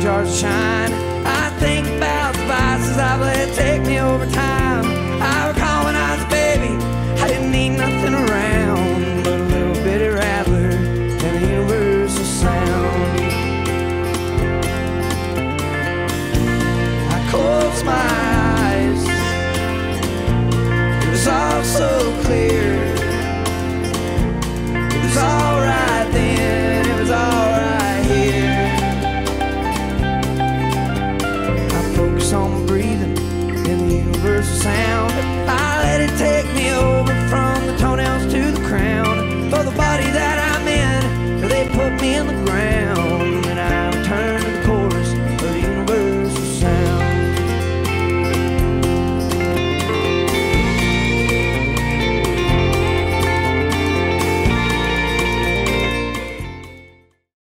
stars shine. for the body